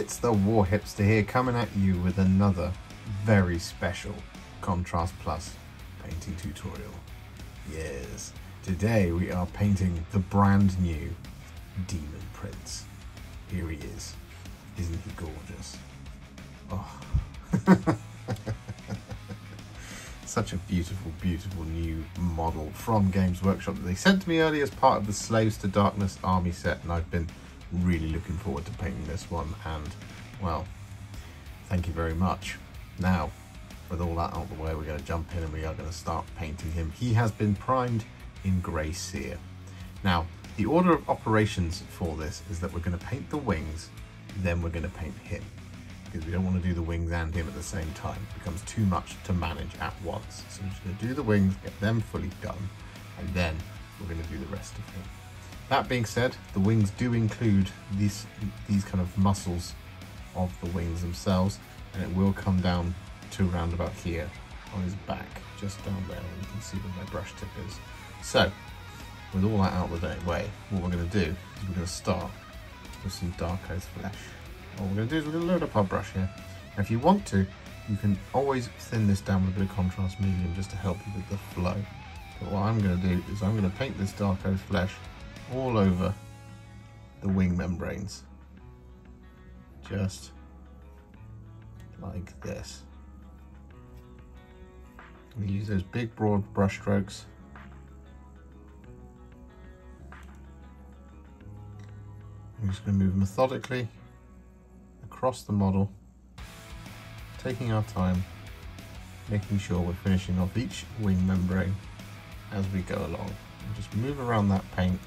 it's the Warhipster here coming at you with another very special Contrast Plus painting tutorial. Yes, today we are painting the brand new Daemon Prince. Here he is. Isn't he gorgeous? Oh. Such a beautiful, beautiful new model from Games Workshop that they sent to me earlier as part of the Slaves to Darkness army set and I've been really looking forward to painting this one and well thank you very much. Now with all that out of the way we're going to jump in and we are going to start painting him. He has been primed in Grey Seer now the order of operations for this is that we're going to paint the wings then we're going to paint him. Because we don't want to do the wings and him at the same time. It becomes too much to manage at once. So we're just going to do the wings get them fully done and then we're going to do the rest of him that being said, the wings do include these, these kind of muscles of the wings themselves, and it will come down to around about here on his back, just down there, and you can see where my brush tip is. So, with all that out of the way, what we're going to do is we're going to start with some Dark Oath flesh. What we're going to do is we're going to load up our brush here. Now, if you want to, you can always thin this down with a bit of contrast medium just to help you with the flow. But what I'm going to do is I'm going to paint this Darkoath flesh all over the wing membranes. Just like this. We use those big broad brush strokes. I'm just going to move methodically across the model, taking our time, making sure we're finishing off each wing membrane as we go along. And just move around that paint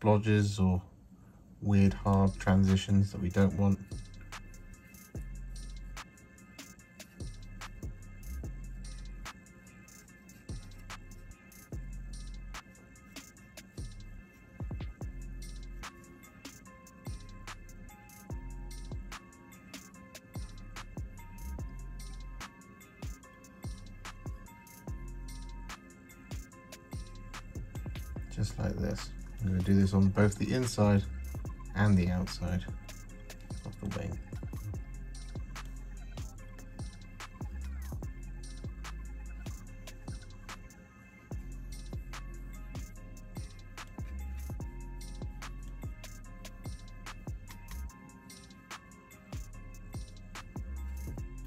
splodges or weird hard transitions that we don't want. just like this. I'm going to do this on both the inside and the outside of the wing.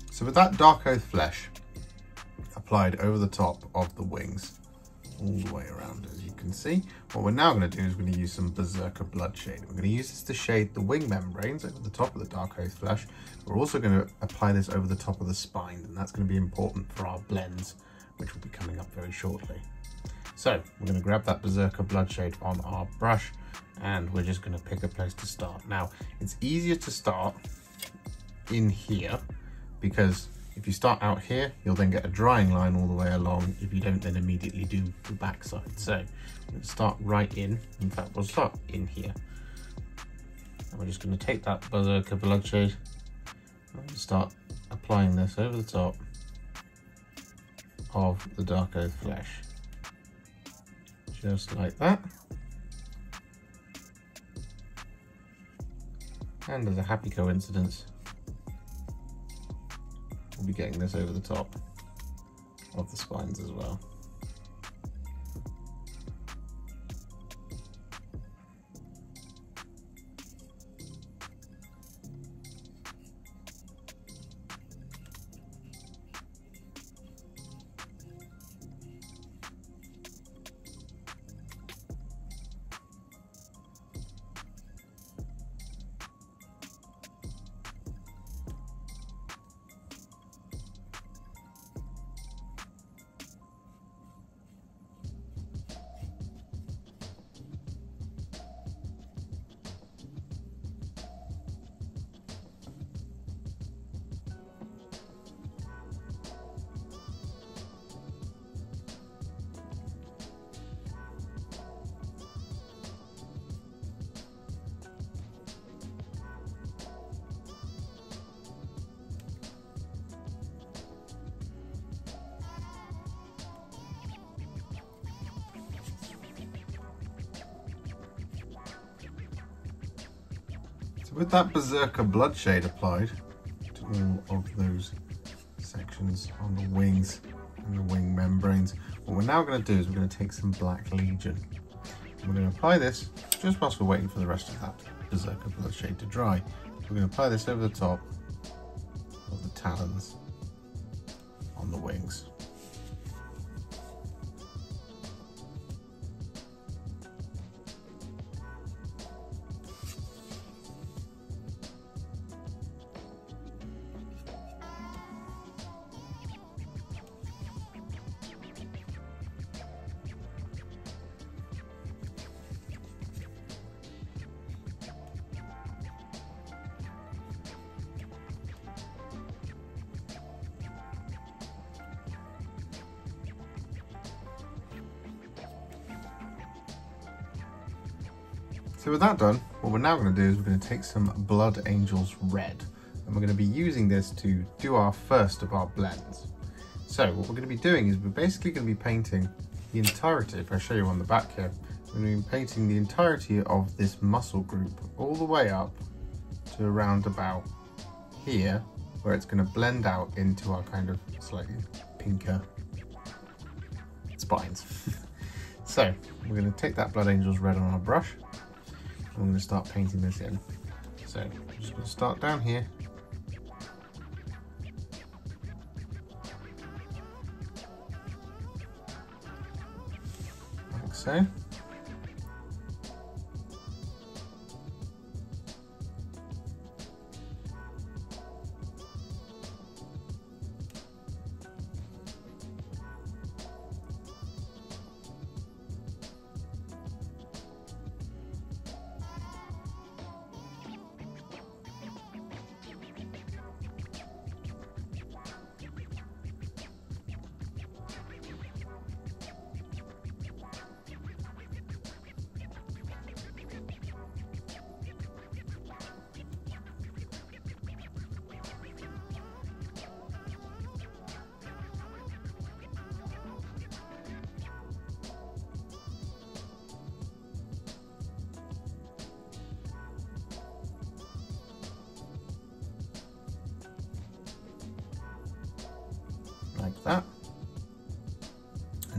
So with that Darkoath flesh applied over the top of the wings, all the way around as can see. What we're now going to do is we're going to use some Berserker Bloodshade. We're going to use this to shade the wing membranes over the top of the Darkoath flesh. We're also going to apply this over the top of the spine and that's going to be important for our blends which will be coming up very shortly. So we're going to grab that Berserker Bloodshade on our brush and we're just going to pick a place to start. Now it's easier to start in here because if you start out here, you'll then get a drying line all the way along if you don't then immediately do the backside. So let's start right in. In fact, we'll start in here. And we're just going to take that Berserker Bloodshade and start applying this over the top of the Darkoath flesh. Just like that. And as a happy coincidence, be getting this over the top of the spines as well. That Berserker Bloodshade applied to all of those sections on the wings and the wing membranes, what we're now going to do is we're going to take some Black Legion. We're going to apply this just whilst we're waiting for the rest of that Berserker Bloodshade to dry. We're going to apply this over the top of the talons So with that done, what we're now going to do is we're going to take some Blood Angels Red and we're going to be using this to do our first of our blends. So what we're going to be doing is we're basically going to be painting the entirety, if I show you on the back here, we're going to be painting the entirety of this muscle group all the way up to around about here where it's going to blend out into our kind of slightly pinker spines. so we're going to take that Blood Angels Red on our brush I'm going to start painting this in. So I'm just to start down here. Like so.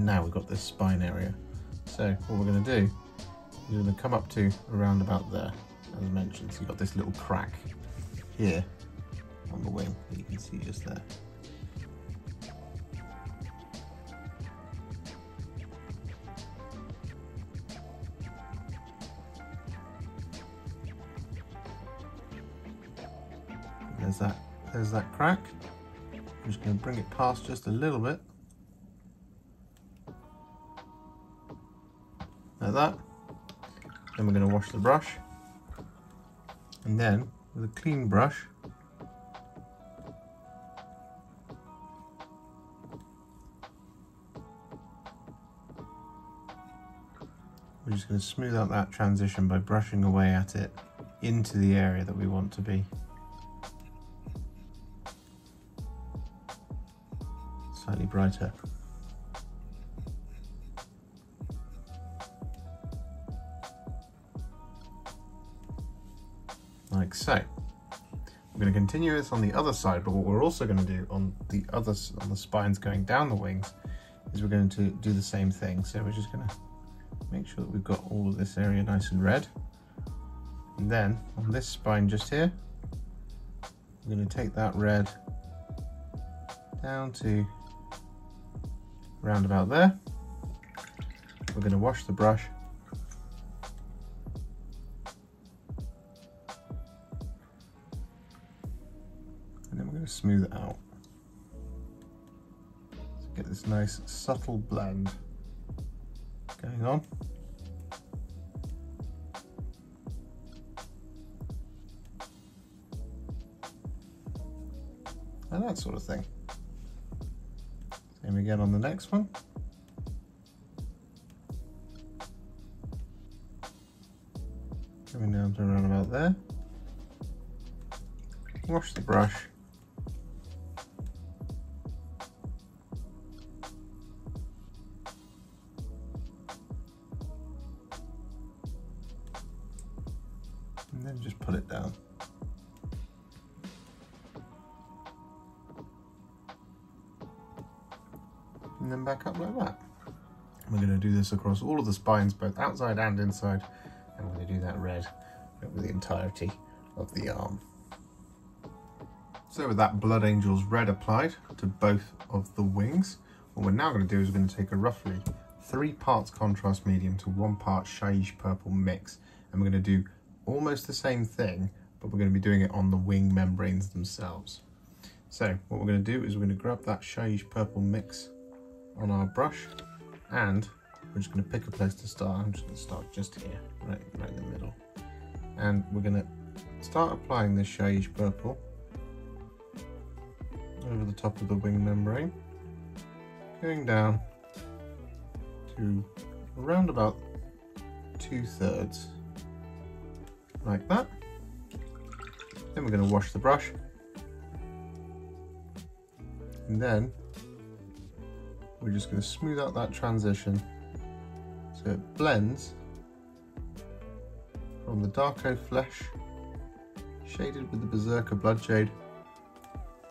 Now we've got this spine area. So what we're going to do, we're going to come up to around about there, as I mentioned. So you've got this little crack here on the wing that you can see just there. There's that, there's that crack. I'm just going to bring it past just a little bit. Wash the brush. And then with a clean brush, we're just going to smooth out that transition by brushing away at it into the area that we want to be. slightly brighter. Going to continue this on the other side, but what we're also going to do on the other on the spines going down the wings is we're going to do the same thing. So we're just going to make sure that we've got all of this area nice and red. And then on this spine just here, we're going to take that red down to around about there. We're going to wash the brush. Smooth it out. So get this nice subtle blend going on. And that sort of thing. Same again on the next one. Coming down to around about there. Wash the brush. Across all of the spines, both outside and inside. And we're going to do that red over the entirety of the arm. So with that Blood Angels red applied to both of the wings, what we're now going to do is we're going to take a roughly three parts contrast medium to one part Shyish purple mix. And we're going to do almost the same thing, but we're going to be doing it on the wing membranes themselves. So what we're going to do is we're going to grab that Shyish purple mix on our brush and we're just going to pick a place to start. I'm just going to start just here, right, right in the middle. And we're going to start applying this Shyish purple over the top of the wing membrane, going down to around about two thirds, like that. Then we're going to wash the brush. And then we're just going to smooth out that transition so it blends from the Darkoath Flesh shaded with the Berserker Bloodshade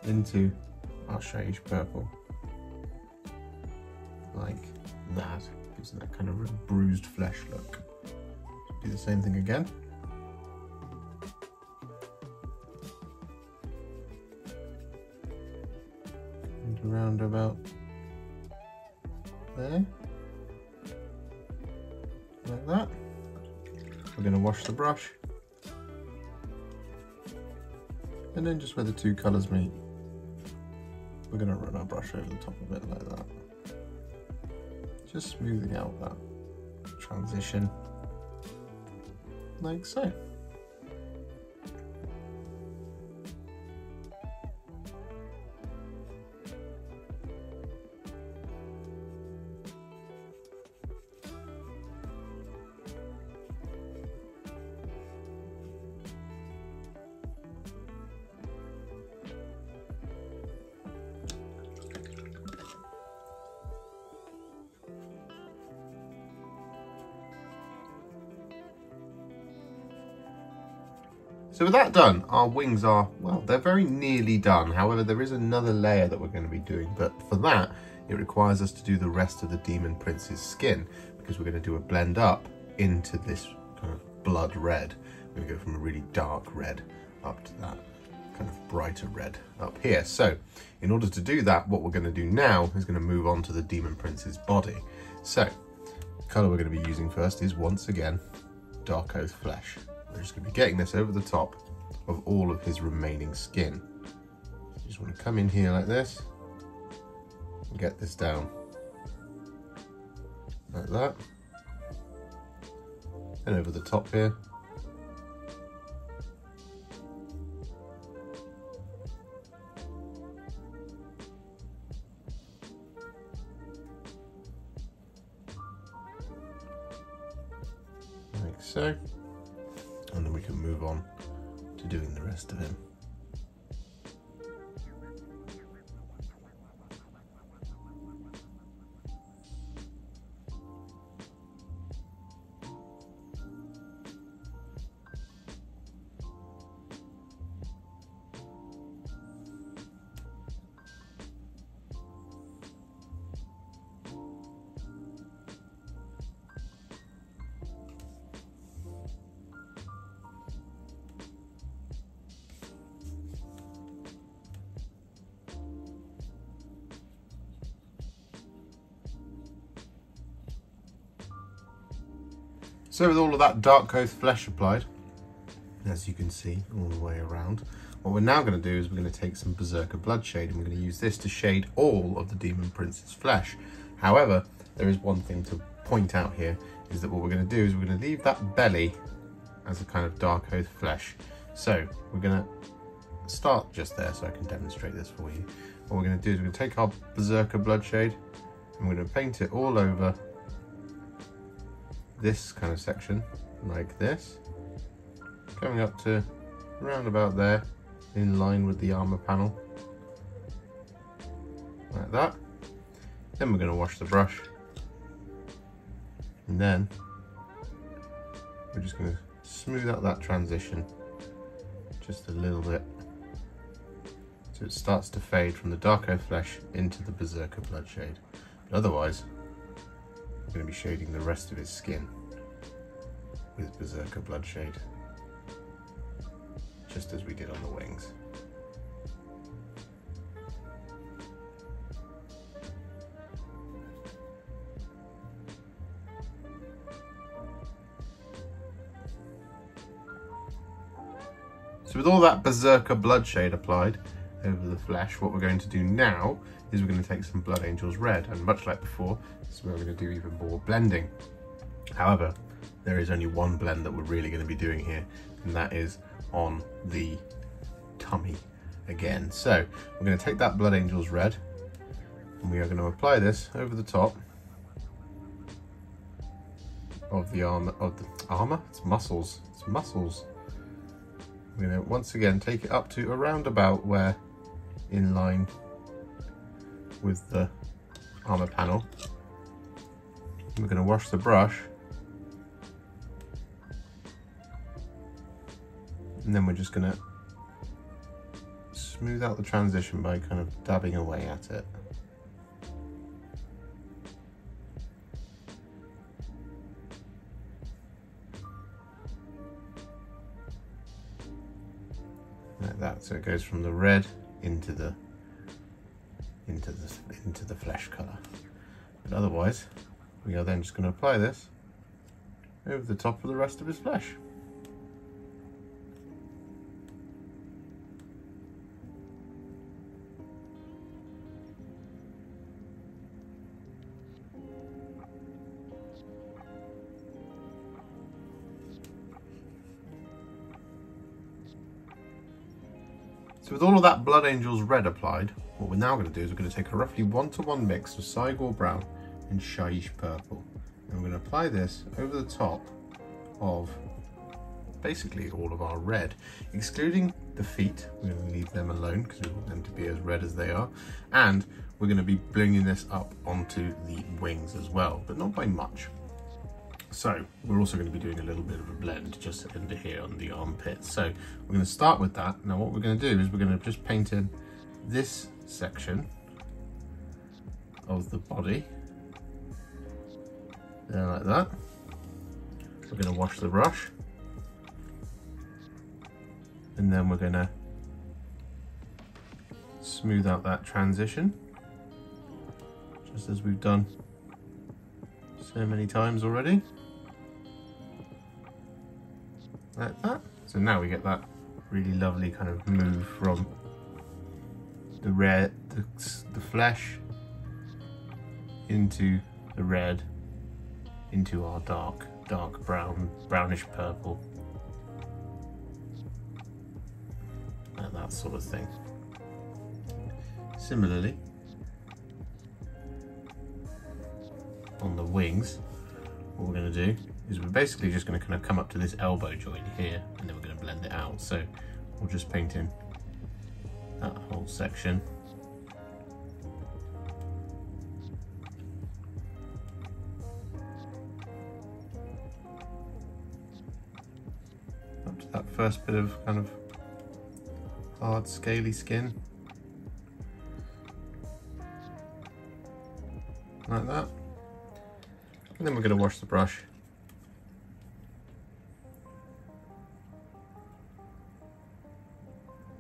into our Shyish Purple. Like that. Gives that kind of bruised flesh look. Do the same thing again. And around about there. Like that. We're going to wash the brush. And then just where the two colours meet, we're going to run our brush over the top of it like that. Just smoothing out that transition, like so. So with that done, our wings are, well, they're very nearly done. However, there is another layer that we're going to be doing, but for that, it requires us to do the rest of the Daemon Prince's skin because we're going to do a blend up into this kind of blood red. We're going to go from a really dark red up to that kind of brighter red up here. So in order to do that, what we're going to do now is going to move on to the Daemon Prince's body. So the colour we're going to be using first is once again Darkoath Flesh. We're just going to be getting this over the top of all of his remaining skin. So just want to come in here like this and get this down like that. And over the top here. So with all of that Darkoath flesh applied, as you can see all the way around, what we're now going to do is we're going to take some Berserker Bloodshade and we're going to use this to shade all of the Daemon Prince's flesh. However, there is one thing to point out here, is that what we're going to do is we're going to leave that belly as a kind of Darkoath flesh. So we're going to start just there so I can demonstrate this for you. What we're going to do is we're going to take our Berserker Bloodshade and we're going to paint it all over this kind of section like this coming up to around about there in line with the armor panel like that then we're going to wash the brush and then we're just going to smooth out that transition just a little bit. So it starts to fade from the Darkoath flesh into the Berserker Bloodshade. But otherwise, going to be shading the rest of his skin with Berserker Bloodshade, just as we did on the wings. So with all that Berserker Bloodshade applied over the flesh, what we're going to do now is we're going to take some Blood Angels Red, and much like before, this is where we're going to do even more blending. However, there is only one blend that we're really going to be doing here, and that is on the tummy again. So we're going to take that Blood Angels Red, and we are going to apply this over the top of the armor, of the armor? It's muscles, it's muscles we're going to once again take it up to around about where in line with the armor panel. We're going to wash the brush and then we're just going to smooth out the transition by kind of dabbing away at it. like that. So it goes from the red into the into the into the flesh color. But otherwise, we are then just going to apply this over the top of the rest of his flesh. So with all of that Blood Angels red applied, what we're now going to do is we're going to take a roughly one-to-one -one mix of Cygor Brown and Shyish Purple. And we're going to apply this over the top of basically all of our red, excluding the feet. We're going to leave them alone because we want them to be as red as they are. And we're going to be bringing this up onto the wings as well, but not by much. So we're also going to be doing a little bit of a blend just under here on the armpit. So we're going to start with that. Now what we're going to do is we're going to just paint in this section of the body. There like that. We're going to wash the brush. And then we're going to smooth out that transition just as we've done so many times already like that. So now we get that really lovely kind of move from the red, the, the flesh into the red, into our dark, dark brown, brownish purple. Like that sort of thing. Similarly, on the wings, what we're going to do is we're basically just going to kind of come up to this elbow joint here and then we're going to blend it out. So we'll just paint in that whole section. Up to that first bit of kind of hard scaly skin. Like that. And then we're going to wash the brush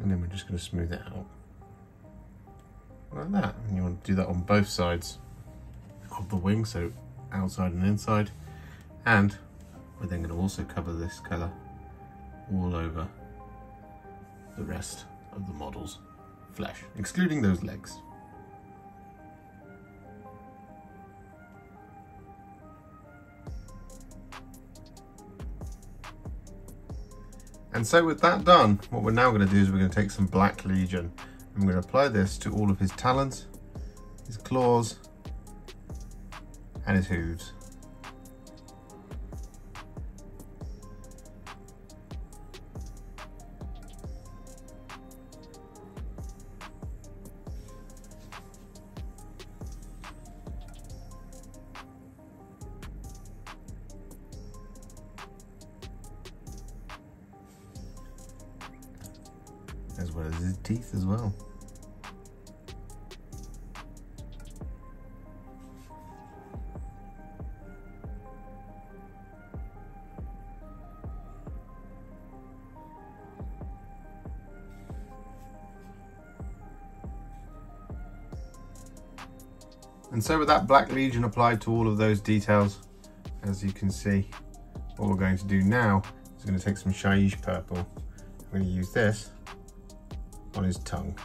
and then we're just going to smooth it out. Like that. And you want to do that on both sides of the wing so outside and inside. And we're then going to also cover this colour all over the rest of the model's flesh excluding those legs And so with that done, what we're now going to do is we're going to take some Black Legion. and going to apply this to all of his talons, his claws, and his hooves. And so with that Black Legion applied to all of those details, as you can see, what we're going to do now is going to take some Shyish purple. I'm going to use this on his tongue.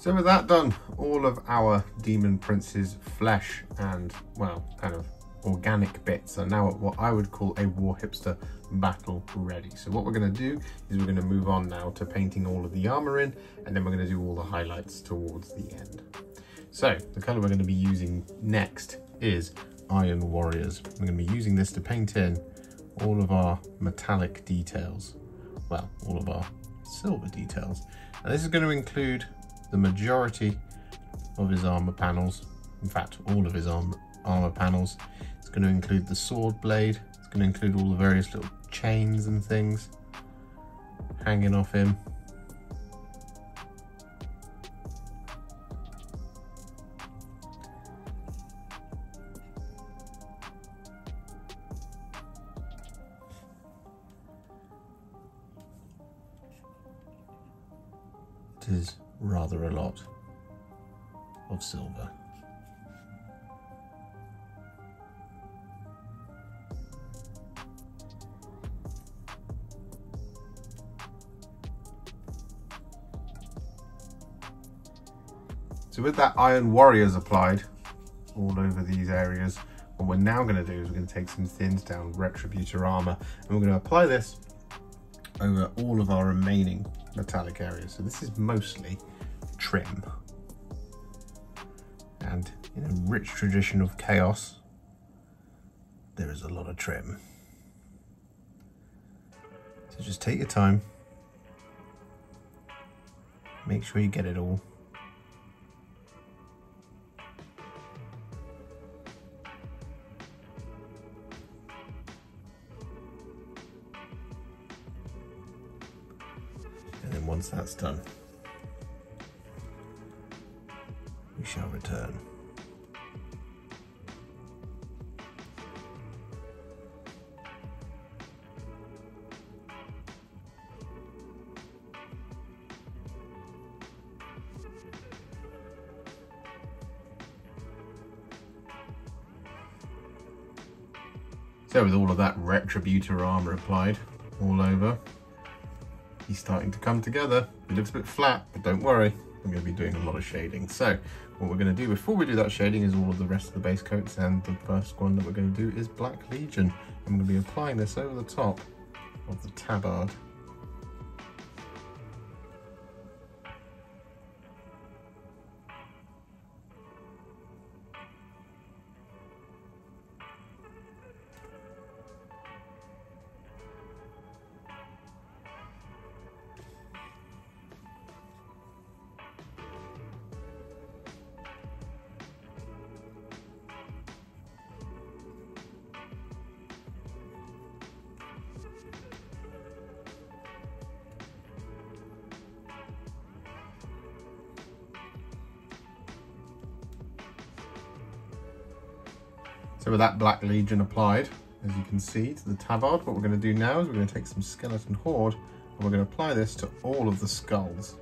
So with that done, all of our Daemon Prince's flesh and, well, kind of organic bits are now at what I would call a Warhipster battle ready. So what we're going to do is we're going to move on now to painting all of the armor in, and then we're going to do all the highlights towards the end. So the color we're going to be using next is Iron Warriors. We're going to be using this to paint in all of our metallic details. Well, all of our silver details. And this is going to include the majority of his armor panels, in fact all of his armor, armor panels. It's going to include the sword blade, it's going to include all the various little chains and things hanging off him. So with that Iron Warriors applied all over these areas, what we're now going to do is we're going to take some thins down Retributor armor and we're going to apply this over all of our remaining metallic areas. So this is mostly trim. And in a rich tradition of chaos, there is a lot of trim. So just take your time. Make sure you get it all. Once that's done, we shall return. So with all of that Retributor armor applied all over, he's starting to come together. It looks a bit flat, but don't worry, I'm going to be doing a lot of shading. So what we're going to do before we do that shading is all of the rest of the base coats and the first one that we're going to do is Black Legion. I'm going to be applying this over the top of the tabard. So with that Black Legion applied, as you can see, to the tabard, what we're going to do now is we're going to take some Skeleton Horde and we're going to apply this to all of the skulls.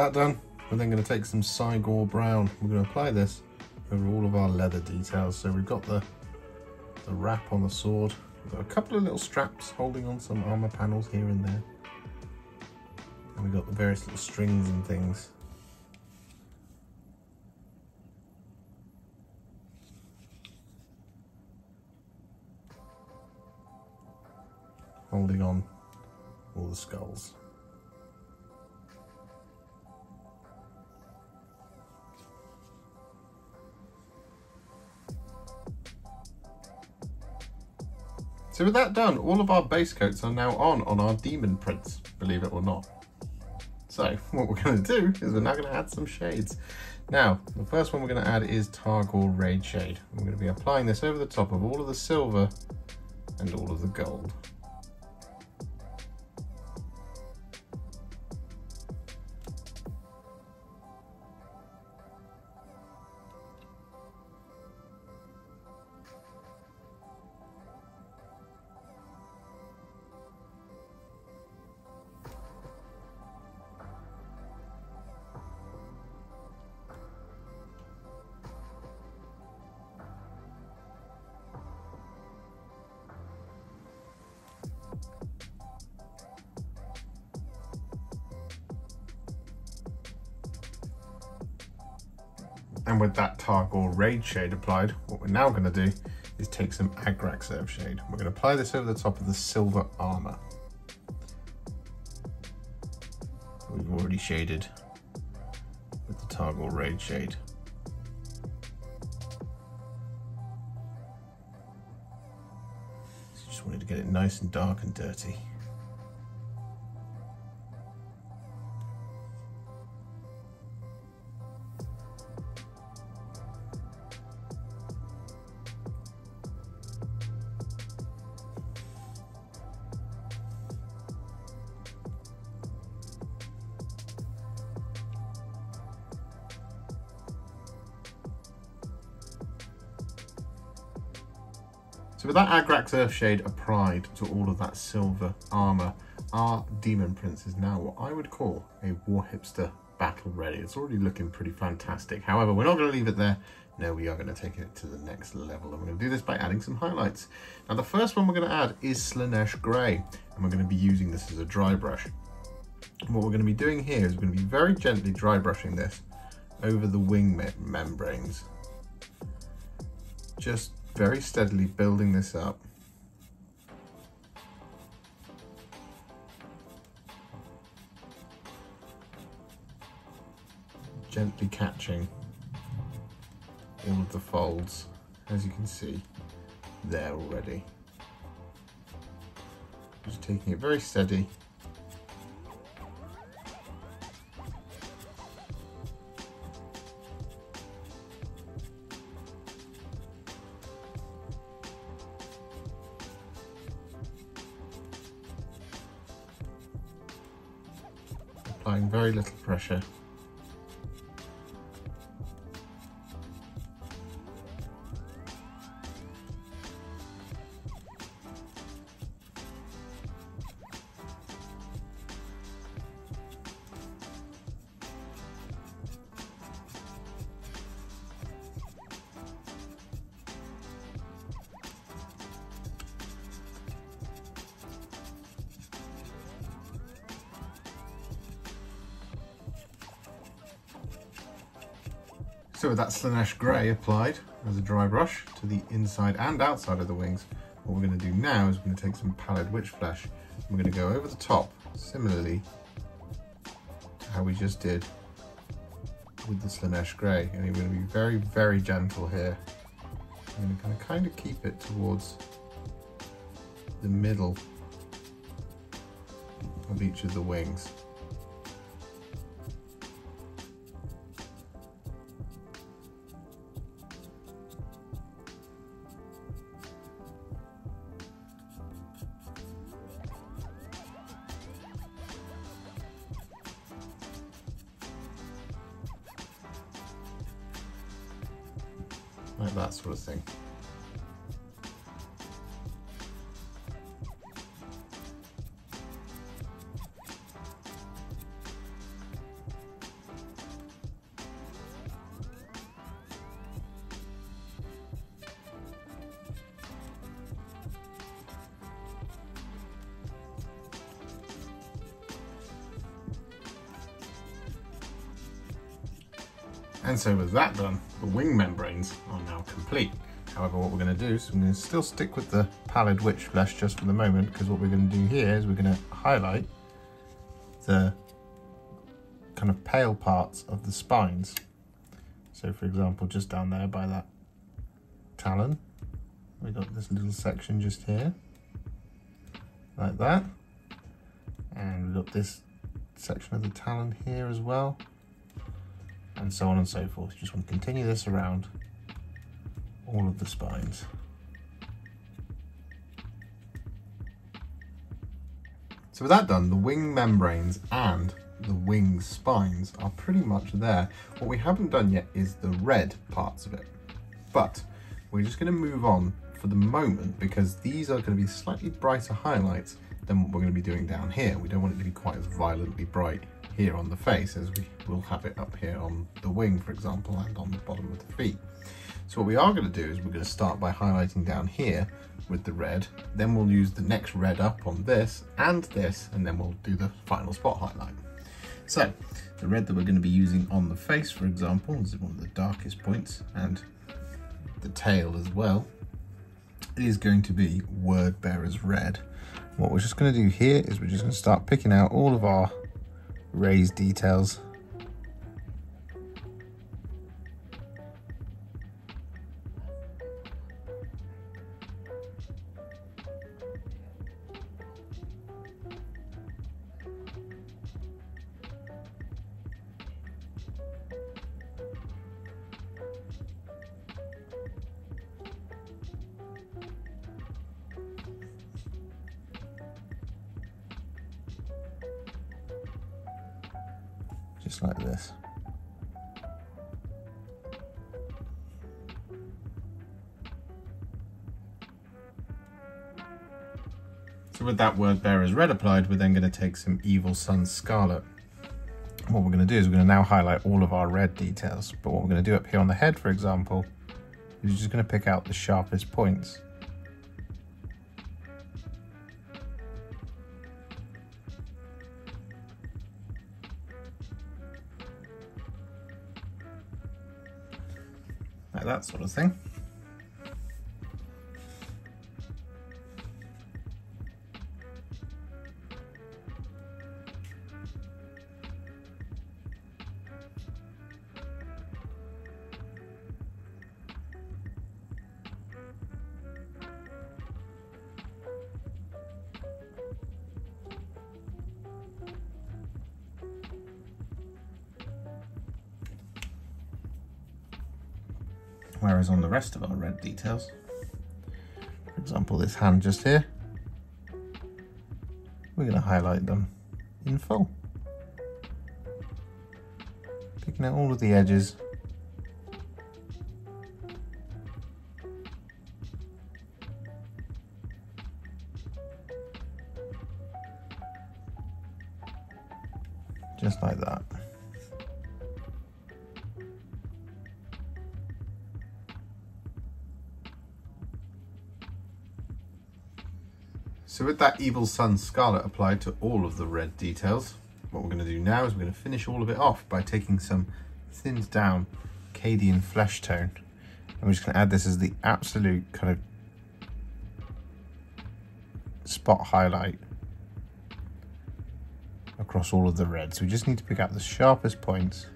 That done, we're then going to take some Cygor Brown. We're going to apply this over all of our leather details. So we've got the, the wrap on the sword. We've got a couple of little straps holding on some armor panels here and there. And we've got the various little strings and things. So with that done, all of our base coats are now on on our Daemon Prince, believe it or not. So what we're going to do is we're now going to add some shades. Now, the first one we're going to add is Targor Rageshade. We're going to be applying this over the top of all of the silver and all of the gold. That Rageshade applied, what we're now going to do is take some Agrax Earthshade. We're going to apply this over the top of the silver armor. We've already shaded with the Targor Rageshade. just wanted to get it nice and dark and dirty. So with that Agrax Earthshade applied to all of that silver armor, our Daemon Prince is now what I would call a Warhipster battle ready. It's already looking pretty fantastic. However, we're not going to leave it there. No, we are going to take it to the next level. And we're going to do this by adding some highlights. Now, the first one we're going to add is Slaanesh Grey. And we're going to be using this as a dry brush. And what we're going to be doing here is we're going to be very gently dry brushing this over the wing me membranes. Just very steadily building this up. Gently catching all of the folds, as you can see there already. Just taking it very steady very little pressure. So with that Slaanesh Grey applied as a dry brush to the inside and outside of the wings, what we're going to do now is we're going to take some Pallid Wych Flesh. We're going to go over the top, similarly to how we just did with the Slaanesh Grey. And we're going to be very, very gentle here. I'm going to kind of, kind of keep it towards the middle of each of the wings. So with that done, the wing membranes are now complete. However, what we're going to do is we're going to still stick with the pallid wych flesh just for the moment, because what we're going to do here is we're going to highlight the kind of pale parts of the spines. So for example, just down there by that talon, we got this little section just here, like that. And we've got this section of the talon here as well, and so on and so forth. You just want to continue this around all of the spines. So with that done, the wing membranes and the wing spines are pretty much there. What we haven't done yet is the red parts of it. But we're just going to move on for the moment because these are going to be slightly brighter highlights than what we're going to be doing down here. We don't want it to be quite as violently bright here on the face as we will have it up here on the wing, for example, and on the bottom of the feet. So what we are going to do is we're going to start by highlighting down here with the red, then we'll use the next red up on this and this, and then we'll do the final spot highlight. So the red that we're going to be using on the face, for example, is one of the darkest points, and the tail as well, is going to be word bearers red. What we're just going to do here is we're just going to start picking out all of our raised details So with that word bearer's red applied, we're then going to take some Evil Sunz Scarlet. What we're going to do is we're going to now highlight all of our red details. But what we're going to do up here on the head, for example, is just going to pick out the sharpest points. like that sort of thing. Rest of our red details, for example, this hand just here, we're going to highlight them in full. Picking out all of the edges. Evil Sunz Scarlet applied to all of the red details, what we're going to do now is we're going to finish all of it off by taking some thinned down Cadian Fleshtone. And we're just going to add this as the absolute kind of spot highlight across all of the reds. So we just need to pick out the sharpest points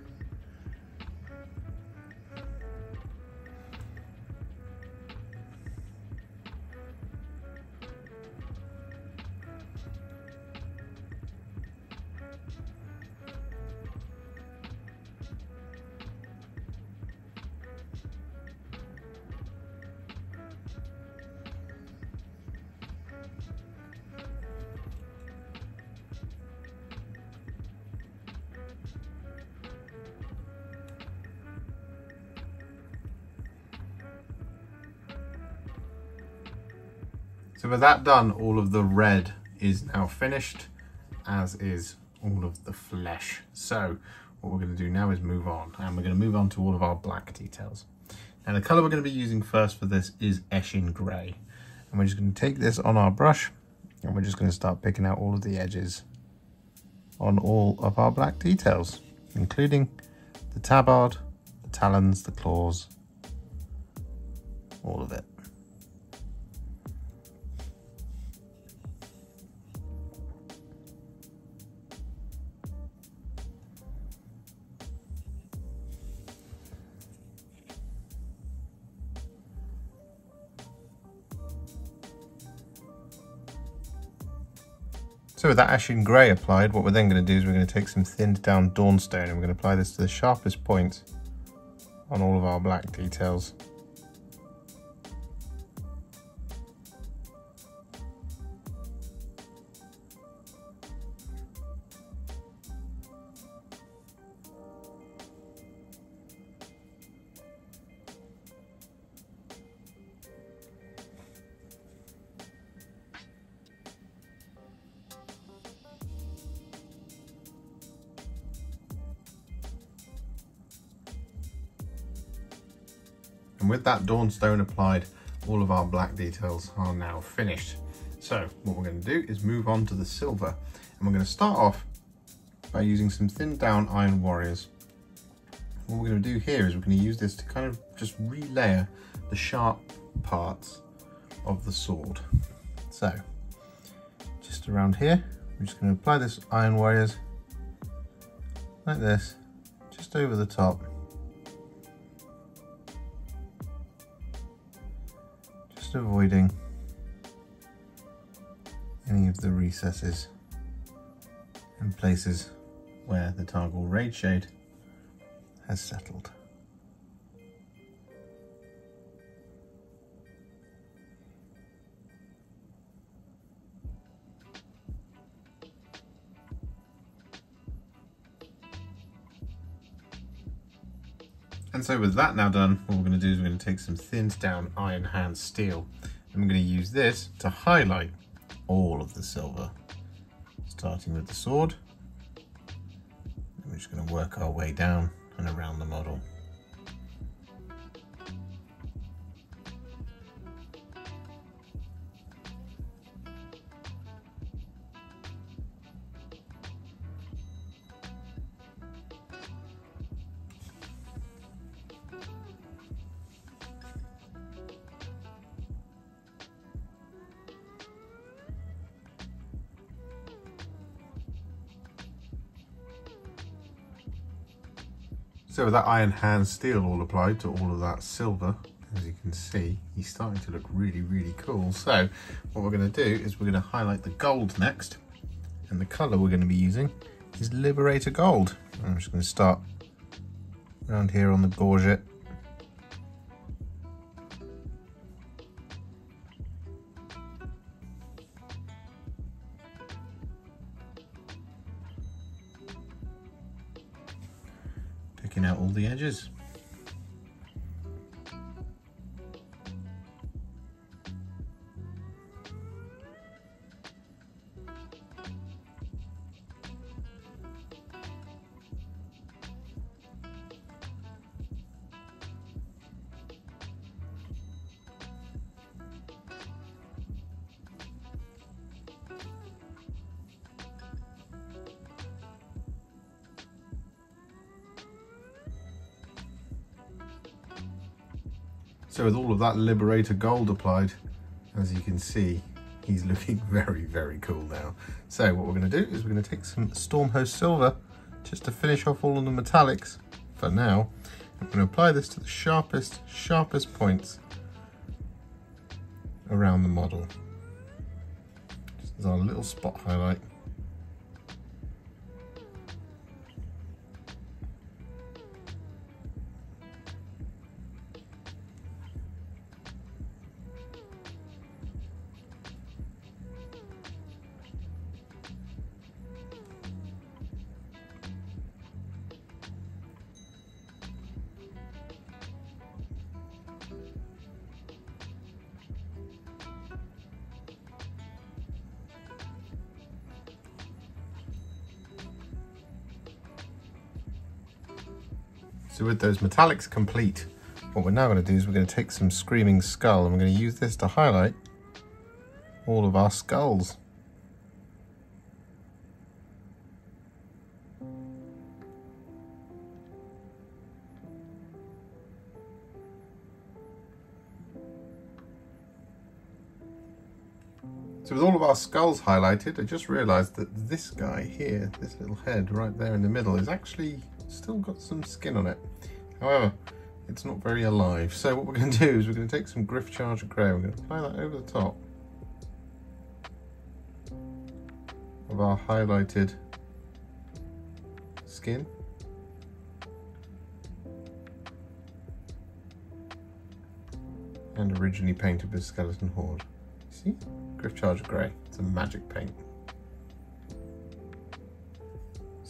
that done, all of the red is now finished, as is all of the flesh. So what we're going to do now is move on, and we're going to move on to all of our black details. Now the colour we're going to be using first for this is Eshin Grey. And we're just going to take this on our brush, and we're just going to start picking out all of the edges on all of our black details, including the tabard, the talons, the claws, all of it. So with that Eshin Grey applied, what we're then going to do is we're going to take some thinned down Dawnstone and we're going to apply this to the sharpest point on all of our black details. With that Dawnstone applied, all of our black details are now finished. So what we're going to do is move on to the silver. And we're going to start off by using some thinned down Iron Warriors. What we're going to do here is we're going to use this to kind of just relayer the sharp parts of the sword. So just around here, we're just going to apply this Iron Warriors like this, just over the top. Avoiding any of the recesses and places where the Targor Rageshade has settled. So with that now done, what we're going to do is we're going to take some thinned down iron hand steel and we're going to use this to highlight all of the silver. Starting with the sword, we're just going to work our way down and around the model. So that iron hand steel all applied to all of that silver, as you can see, he's starting to look really, really cool. So what we're gonna do is we're gonna highlight the gold next. And the color we're gonna be using is Liberator Gold. I'm just gonna start around here on the gorget that Liberator Gold applied, as you can see, he's looking very, very cool now. So what we're going to do is we're going to take some Stormhost Silver just to finish off all of the metallics for now. I'm to apply this to the sharpest, sharpest points around the model. This is our little spot highlight. With those metallics complete, what we're now going to do is we're going to take some Screaming Skull and we're going to use this to highlight all of our skulls. So with all of our skulls highlighted, I just realised that this guy here, this little head right there in the middle, is actually still got some skin on it. However, it's not very alive. So what we're going to do is we're going to take some Gryph-Charger Grey, we're going to apply that over the top of our highlighted skin. And originally painted with Skeleton Horde. See? Gryph-Charger Grey. It's a magic paint.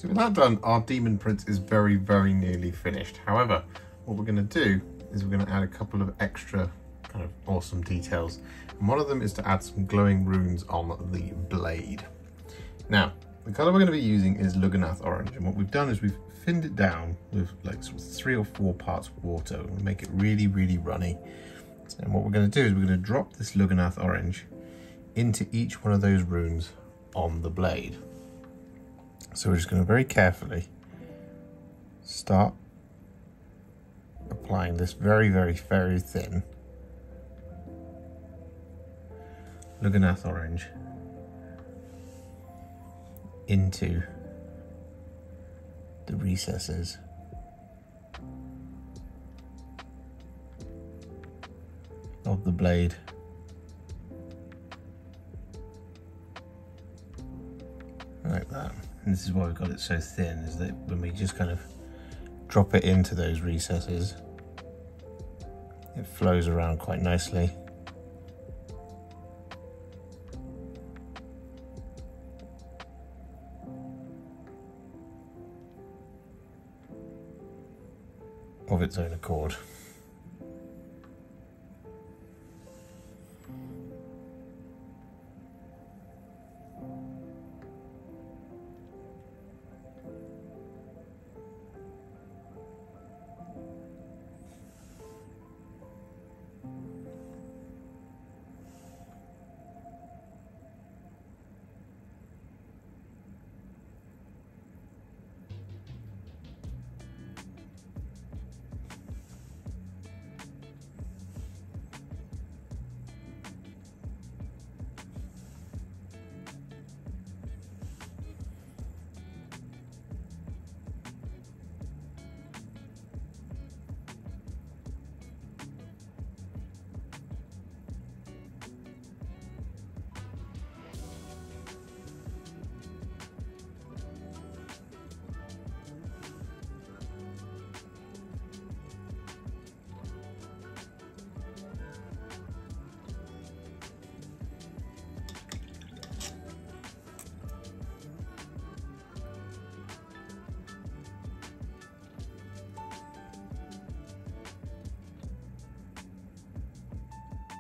So with that done, our Daemon Prince is very, very nearly finished. However, what we're going to do is we're going to add a couple of extra kind of awesome details. And one of them is to add some glowing runes on the blade. Now, the color we're going to be using is Lugganath Orange. And what we've done is we've thinned it down with like sort of three or four parts of water and make it really, really runny. And what we're going to do is we're going to drop this Lugganath Orange into each one of those runes on the blade. So we're just going to very carefully start applying this very, very, very thin Lugganath orange into the recesses of the blade. Like that. And this is why we've got it so thin, is that when we just kind of drop it into those recesses, it flows around quite nicely. of its own accord.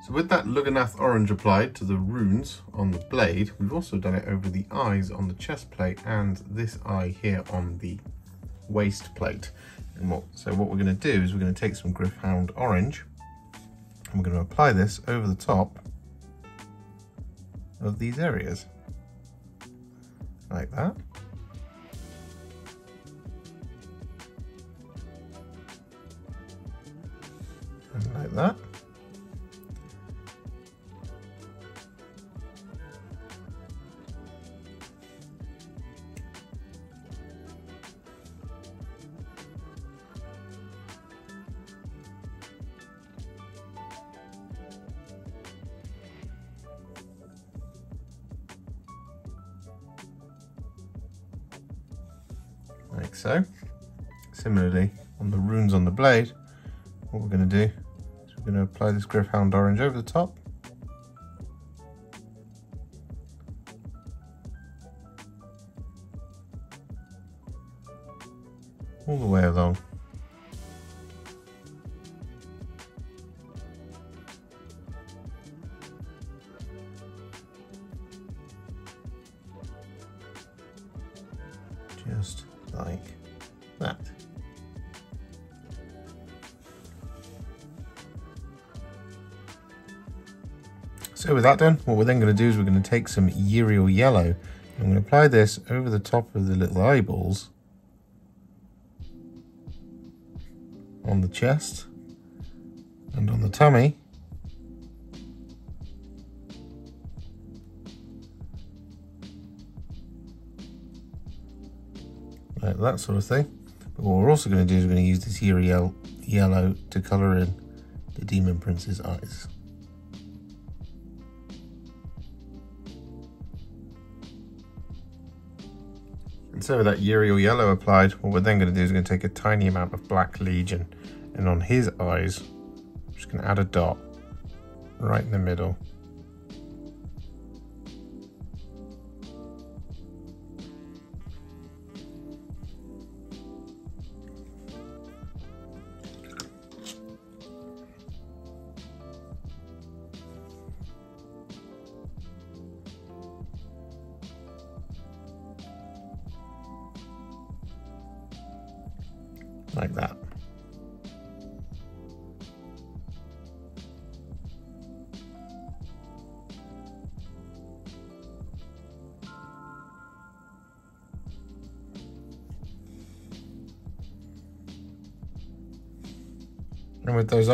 So with that Lugganath orange applied to the runes on the blade, we've also done it over the eyes on the chest plate and this eye here on the waist plate. And what, so what we're going to do is we're going to take some Gryph-Hound orange and we're going to apply this over the top of these areas, like that. Like so. Similarly, on the runes on the blade, what we're going to do is we're going to apply this Gryph-Hound orange over the top. that done, what we're then going to do is we're going to take some Yriel Yellow. I'm going to apply this over the top of the little eyeballs on the chest and on the tummy. Like that sort of thing. But what we're also going to do is we're going to use this Yriel yellow to colour in the Daemon Prince's eyes. With that Yriel yellow applied, what we're then going to do is going to take a tiny amount of Black Legion and on his eyes, I'm just going to add a dot right in the middle.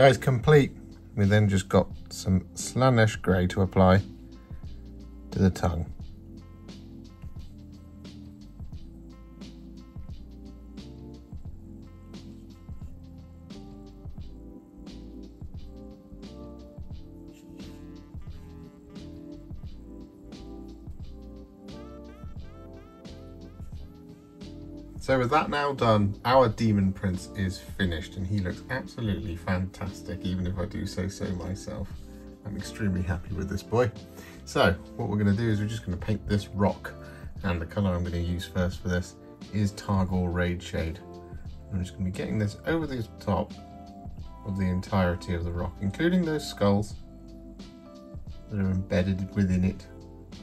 Those eyes complete, we then just got some Slaanesh Grey to apply to the tongue. With that now done, our Daemon Prince is finished and he looks absolutely fantastic, even if I do say so myself. I'm extremely happy with this boy. So what we're going to do is we're just going to paint this rock and the colour I'm going to use first for this is Targor Rageshade. I'm just going to be getting this over the top of the entirety of the rock, including those skulls that are embedded within it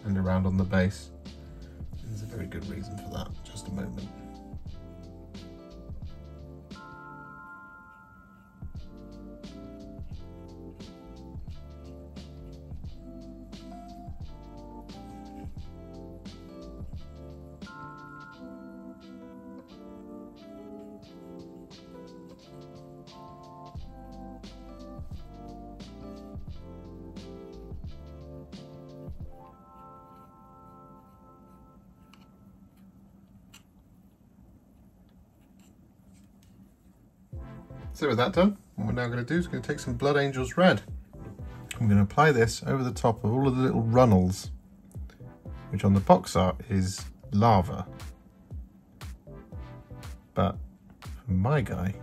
and around on the base. There's a very good reason for that, just a moment. So with that done, what we're now going to do is going to take some Blood Angels Red. I'm going to apply this over the top of all of the little runnels, which on the box art is lava. But for my guy,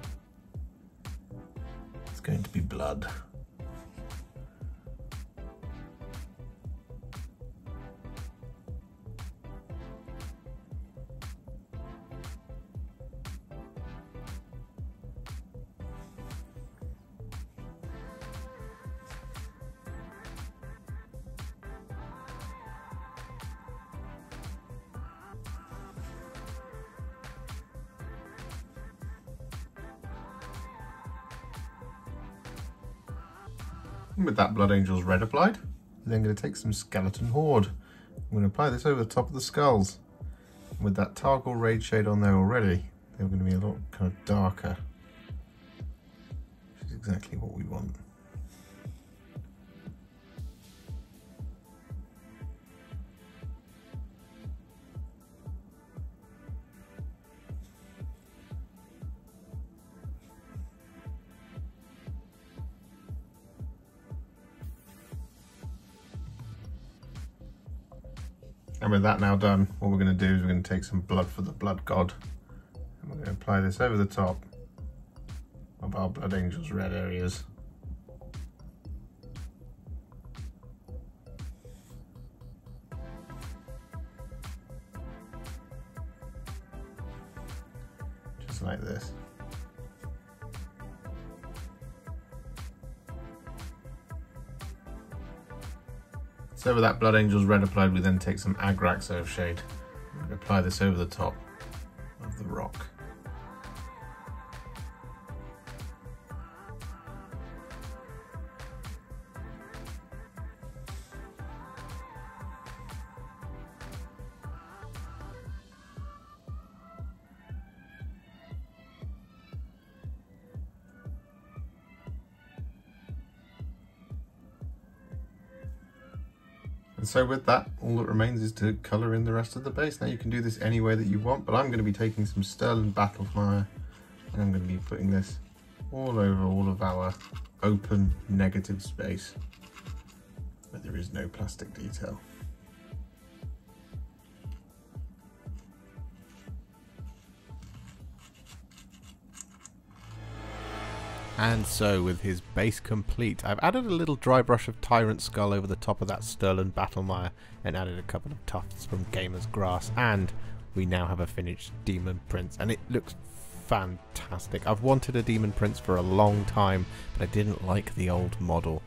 Blood Angels Red applied, I'm then going to take some Skeleton Horde. I'm going to apply this over the top of the skulls. With that Targor Rageshade on there already, they're going to be a lot kind of darker, which is exactly what we want. And with that now done, what we're going to do is we're going to take some blood for the blood god. And we're going to apply this over the top of our blood angels red areas. So with that Blood Angels red applied, we then take some Agrax Earthshade and apply this over the top so with that, all that remains is to colour in the rest of the base. Now you can do this any way that you want, but I'm going to be taking some Stirland Battlemire and I'm going to be putting this all over all of our open negative space where there is no plastic detail. And so, with his base complete, I've added a little dry brush of Tyrant Skull over the top of that Stirland Battlemire and added a couple of tufts from Gamer's Grass and we now have a finished Daemon Prince and it looks fantastic. I've wanted a Daemon Prince for a long time but I didn't like the old model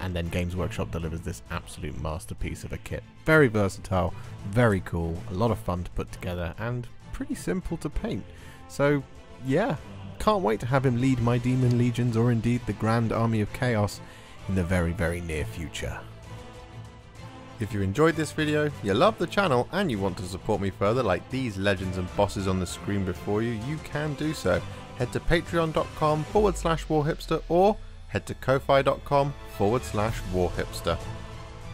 and then Games Workshop delivers this absolute masterpiece of a kit. Very versatile, very cool, a lot of fun to put together and pretty simple to paint. So yeah, can't wait to have him lead my demon legions or indeed the grand army of chaos in the very very near future. If you enjoyed this video, you love the channel and you want to support me further like these legends and bosses on the screen before you, you can do so. Head to patreon.com forward slash warhipster or head to ko-fi.com forward slash warhipster.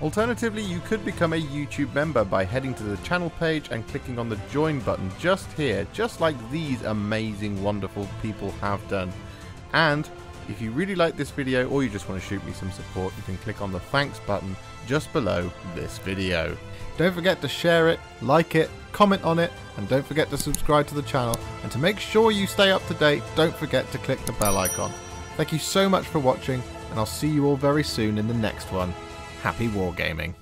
Alternatively, you could become a YouTube member by heading to the channel page and clicking on the join button just here, just like these amazing, wonderful people have done. And if you really like this video or you just want to shoot me some support, you can click on the thanks button just below this video. Don't forget to share it, like it, comment on it, and don't forget to subscribe to the channel. And to make sure you stay up to date, don't forget to click the bell icon. Thank you so much for watching, and I'll see you all very soon in the next one. Happy wargaming.